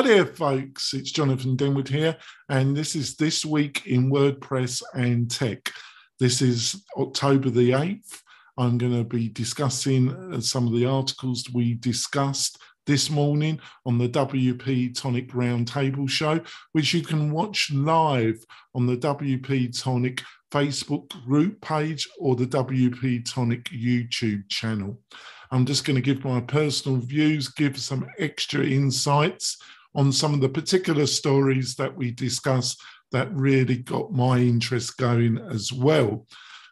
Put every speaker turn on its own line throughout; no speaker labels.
Hi there, folks. It's Jonathan Denwood here, and this is This Week in WordPress and Tech. This is October the 8th. I'm going to be discussing uh, some of the articles we discussed this morning on the WP Tonic Roundtable show, which you can watch live on the WP Tonic Facebook group page or the WP Tonic YouTube channel. I'm just going to give my personal views, give some extra insights on some of the particular stories that we discuss that really got my interest going as well.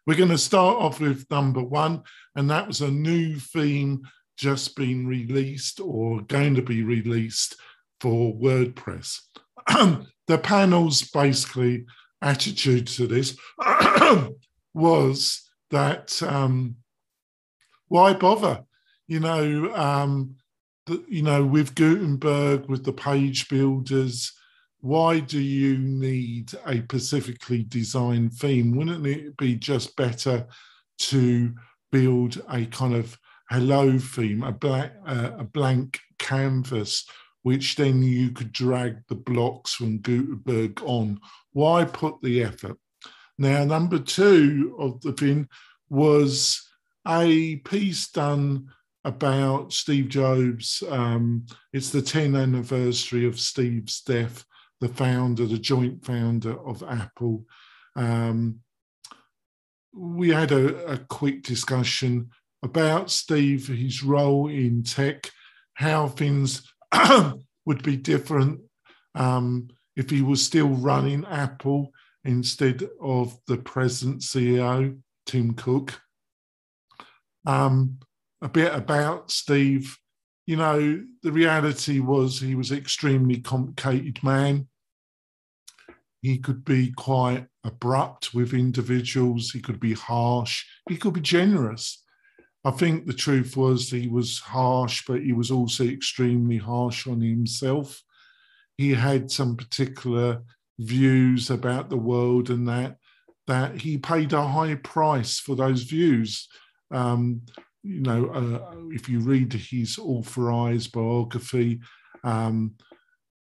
We're going to start off with number one, and that was a new theme just been released or going to be released for WordPress. the panel's basically attitude to this was that um, why bother? You know, um, you know, with Gutenberg, with the page builders, why do you need a specifically designed theme? Wouldn't it be just better to build a kind of hello theme, a black, uh, a blank canvas, which then you could drag the blocks from Gutenberg on? Why put the effort? Now, number two of the thing was a piece done about Steve Jobs. Um, it's the 10th anniversary of Steve's death, the founder, the joint founder of Apple. Um, we had a, a, quick discussion about Steve, his role in tech, how things would be different um, if he was still running Apple instead of the present CEO, Tim Cook. Um, a bit about Steve. You know, the reality was he was an extremely complicated man. He could be quite abrupt with individuals, he could be harsh, he could be generous. I think the truth was he was harsh, but he was also extremely harsh on himself. He had some particular views about the world and that that he paid a high price for those views. Um, you know, uh, if you read his authorized biography, um,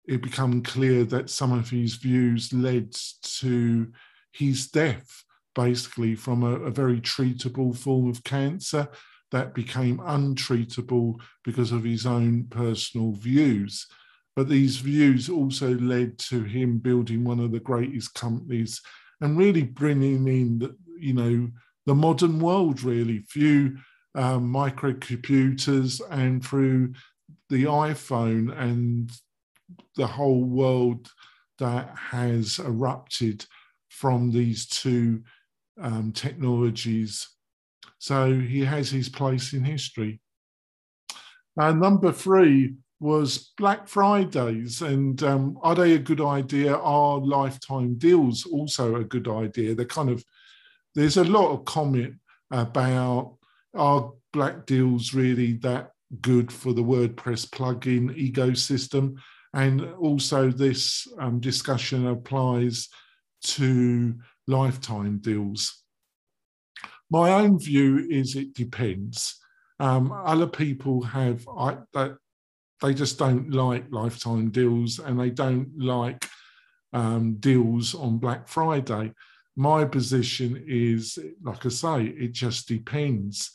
it became clear that some of his views led to his death, basically from a, a very treatable form of cancer that became untreatable because of his own personal views. But these views also led to him building one of the greatest companies and really bringing in, you know, the modern world. Really, few um, microcomputers and through the iPhone and the whole world that has erupted from these two um, technologies. So he has his place in history. Uh, number three was Black Fridays. And um, are they a good idea? Are lifetime deals also a good idea? They're kind of, there's a lot of comment about are Black Deals really that good for the WordPress plugin ecosystem? And also, this um, discussion applies to lifetime deals. My own view is it depends. Um, other people have I, that they just don't like lifetime deals and they don't like um, deals on Black Friday. My position is, like I say, it just depends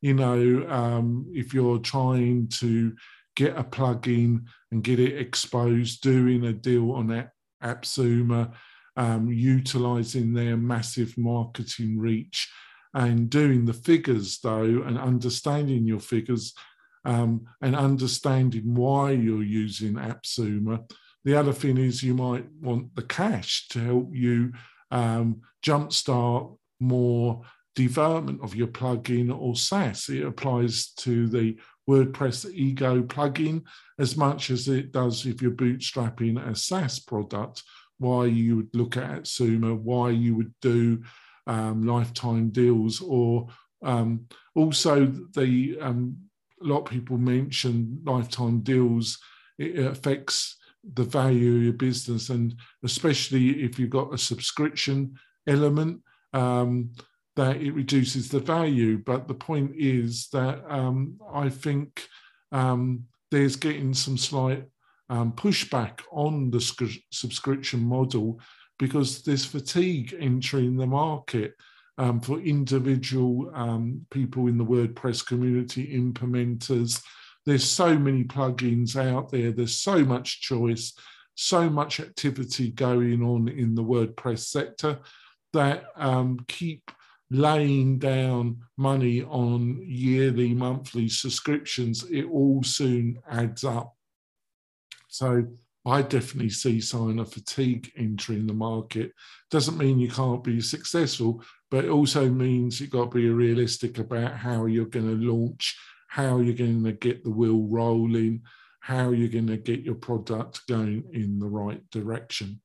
you know, um, if you're trying to get a plugin and get it exposed, doing a deal on AppSumo, um, utilizing their massive marketing reach and doing the figures though and understanding your figures um, and understanding why you're using AppSumo. The other thing is you might want the cash to help you um, jumpstart more development of your plugin or SaaS. It applies to the WordPress Ego plugin as much as it does if you're bootstrapping a SaaS product. Why you would look at Sumo, why you would do um, lifetime deals, or um, also the um, a lot of people mention lifetime deals. It affects the value of your business, and especially if you've got a subscription element. Um, that it reduces the value. But the point is that um, I think um, there's getting some slight um, pushback on the sc- subscription model because there's fatigue entering the market um, for individual um, people in the WordPress community, implementers. There's so many plugins out there, there's so much choice, so much activity going on in the WordPress sector that um, keep laying down money on yearly, monthly subscriptions, it all soon adds up. So I definitely see sign of fatigue entering the market. Doesn't mean you can't be successful, but it also means you've got to be realistic about how you're going to launch, how you're going to get the wheel rolling, how you're going to get your product going in the right direction.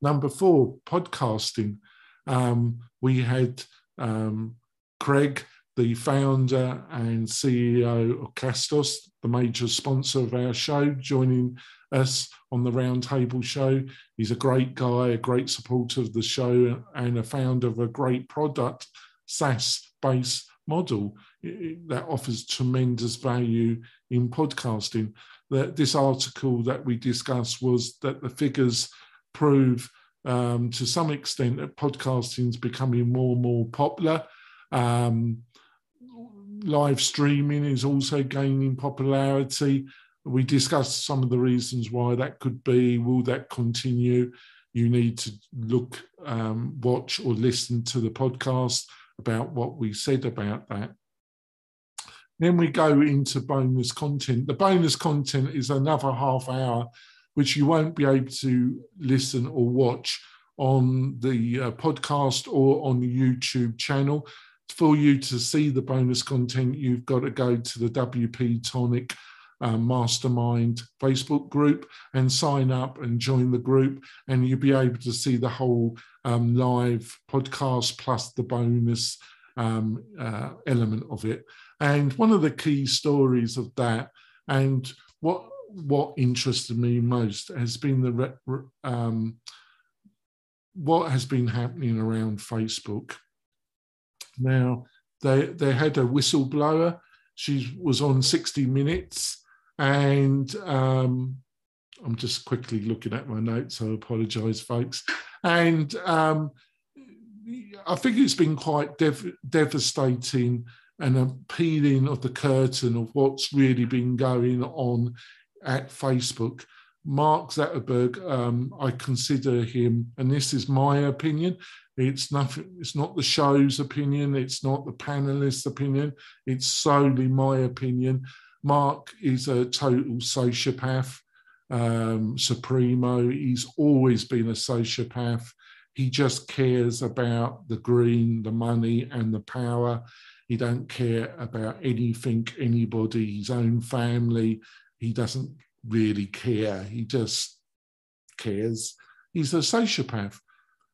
Number four, podcasting. Um, we had um, Craig, the founder and CEO of Castos, the major sponsor of our show, joining us on the Roundtable Show. He's a great guy, a great supporter of the show, and a founder of a great product, SaaS based model that offers tremendous value in podcasting. That this article that we discussed was that the figures prove um, to some extent that podcasting is becoming more and more popular. Um, live streaming is also gaining popularity. We discussed some of the reasons why that could be. Will that continue? You need to look, um, watch, or listen to the podcast about what we said about that. Then we go into bonus content. The bonus content is another half hour which you won't be able to listen or watch on the uh, podcast or on the YouTube channel. For you to see the bonus content, you've got to go to the WP Tonic uh, Mastermind Facebook group and sign up and join the group, and you'll be able to see the whole um, live podcast plus the bonus um, uh, element of it. And one of the key stories of that, and what what interested me most has been the um, what has been happening around Facebook. Now they they had a whistleblower. She was on 60 Minutes, and um, I'm just quickly looking at my notes. So I apologise, folks. And um, I think it's been quite dev- devastating and a peeling of the curtain of what's really been going on at Facebook. Mark Zuckerberg, um, I consider him, and this is my opinion. It's nothing. It's not the show's opinion. It's not the panelists' opinion. It's solely my opinion. Mark is a total sociopath, um, supremo. He's always been a sociopath. He just cares about the green, the money, and the power. He don't care about anything, anybody, his own family, he doesn't really care. He just cares. He's a sociopath.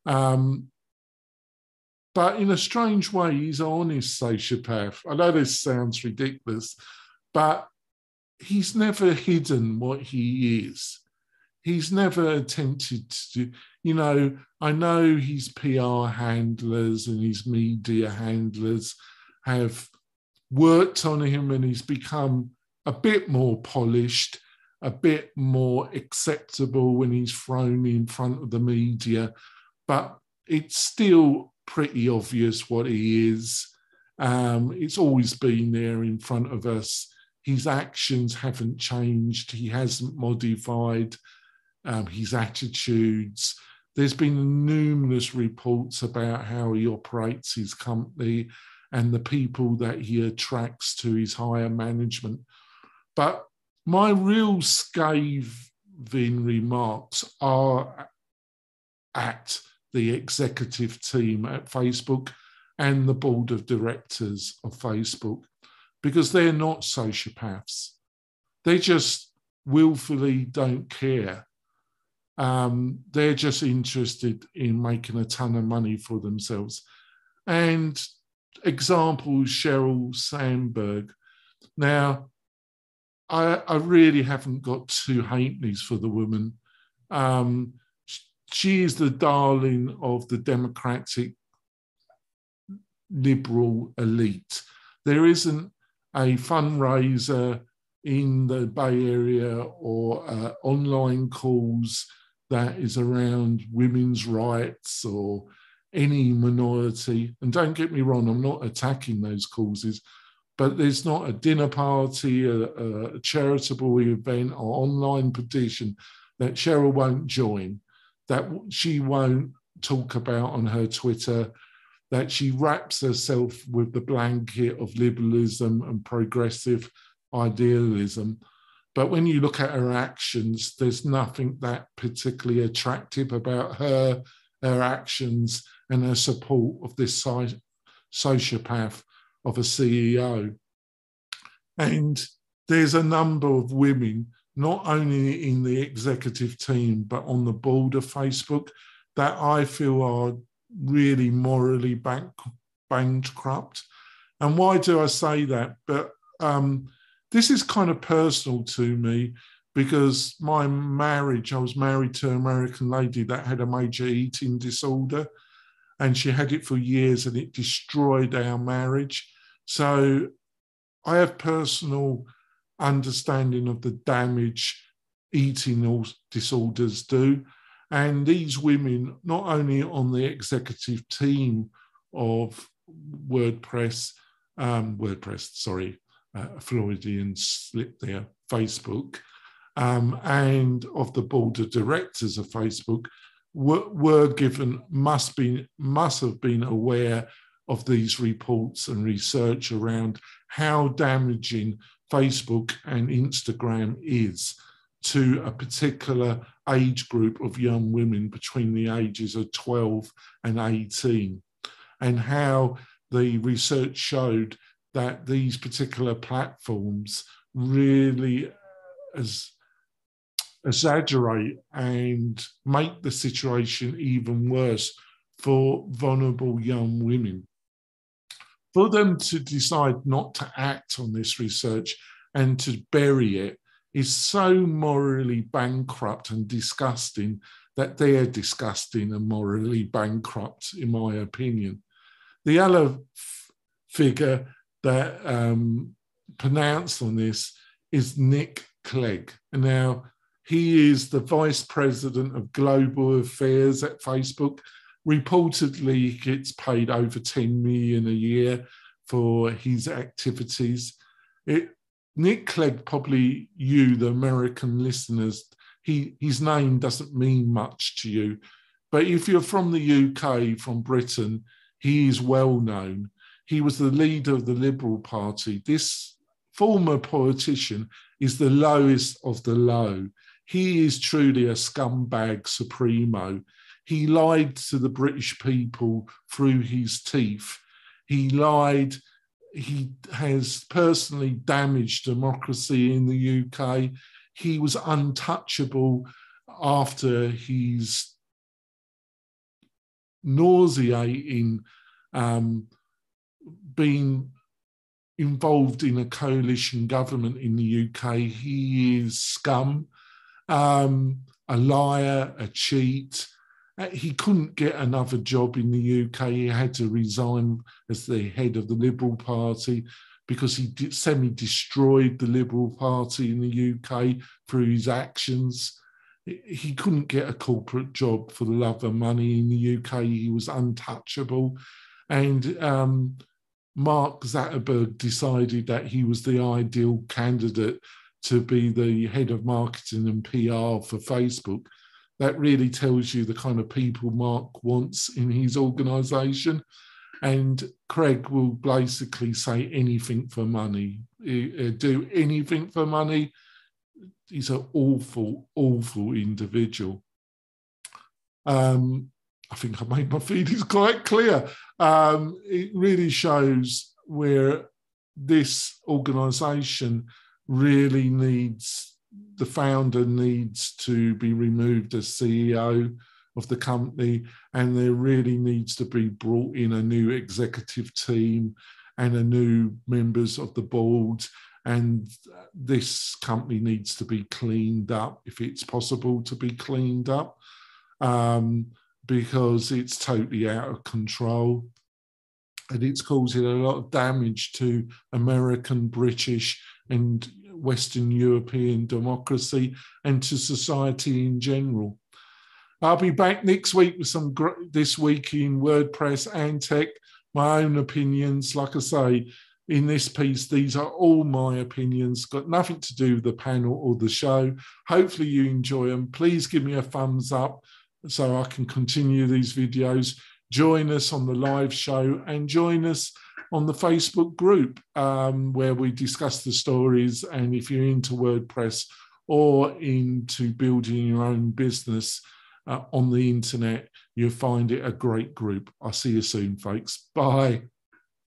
Um, but in a strange way, he's an honest sociopath. I know this sounds ridiculous, but he's never hidden what he is. He's never attempted to, you know, I know his PR handlers and his media handlers have worked on him and he's become a bit more polished, a bit more acceptable when he's thrown in front of the media, but it's still pretty obvious what he is. Um, it's always been there in front of us. His actions haven't changed. He hasn't modified um, his attitudes. There's been numerous reports about how he operates his company and the people that he attracts to his higher management. But my real scathing remarks are at the executive team at Facebook and the board of directors of Facebook because they're not sociopaths. They just willfully don't care. Um, they're just interested in making a ton of money for themselves. And example, Sheryl Sandberg. Now, I, I really haven't got two halfpennies for the woman. Um, she is the darling of the democratic liberal elite. There isn't a fundraiser in the Bay Area or uh, online calls that is around women's rights or any minority. And don't get me wrong, I'm not attacking those causes, but there's not a dinner party, a, a charitable event, or online petition that Sheryl won't join, that she won't talk about on her Twitter, that she wraps herself with the blanket of liberalism and progressive idealism. But when you look at her actions, there's nothing that particularly attractive about her, her actions, and her support of this sociopath of a CEO. And there's a number of women, not only in the executive team, but on the board of Facebook, that I feel are really morally bank, bankrupt. And why do I say that? But um, this is kind of personal to me because my marriage, I was married to an American lady that had a major eating disorder and she had it for years and it destroyed our marriage. So I have personal understanding of the damage eating disorders do. And these women, not only on the executive team of WordPress, um, WordPress, sorry, uh, Freudian slip there, Facebook, um, and of the board of directors of Facebook were, were given, must be, must have been aware of these reports and research around how damaging Facebook and Instagram is to a particular age group of young women between the ages of 12 and 18, and how the research showed that these particular platforms really as exaggerate and make the situation even worse for vulnerable young women. For them to decide not to act on this research and to bury it is so morally bankrupt and disgusting that they're disgusting and morally bankrupt, in my opinion. The other figure that um, pronounced on this is Nick Clegg. Now, he is the vice president of global affairs at Facebook. Reportedly, he gets paid over 10 million a year for his activities. It, Nick Clegg, probably you, the American listeners, he, his name doesn't mean much to you. But if you're from the UK, from Britain, he is well known. He was the leader of the Liberal Party. This former politician is the lowest of the low. He is truly a scumbag supremo. He lied to the British people through his teeth. He lied. He has personally damaged democracy in the UK. He was untouchable after his nauseating um, being involved in a coalition government in the UK. He is scum um, a liar, a cheat. Uh, he couldn't get another job in the UK. He had to resign as the head of the Liberal Party because he semi destroyed the Liberal Party in the UK through his actions. He couldn't get a corporate job for the love of money in the UK. He was untouchable. And um, Mark Zuckerberg decided that he was the ideal candidate to be the head of marketing and PR for Facebook, that really tells you the kind of people Mark wants in his organization. And Clegg will basically say anything for money, do anything for money. He's an awful, awful individual. Um, I think I made my feelings quite clear. Um, it really shows where this organization really needs the founder needs to be removed as CEO of the company, and there really needs to be brought in a new executive team and a new members of the board. And this company needs to be cleaned up if it's possible to be cleaned up um, because it's totally out of control and it's causing a lot of damage to American, British, and Western European democracy and to society in general. I'll be back next week with some this week in WordPress and tech, my own opinions. Like I say, in this piece, these are all my opinions, got nothing to do with the panel or the show. Hopefully, you enjoy them. Please give me a thumbs up so I can continue these videos. Join us on the live show and join us on the Facebook group um, where we discuss the stories. And if you're into WordPress or into building your own business, uh, on the internet. You'll find it a great group. I'll see you soon, folks. Bye.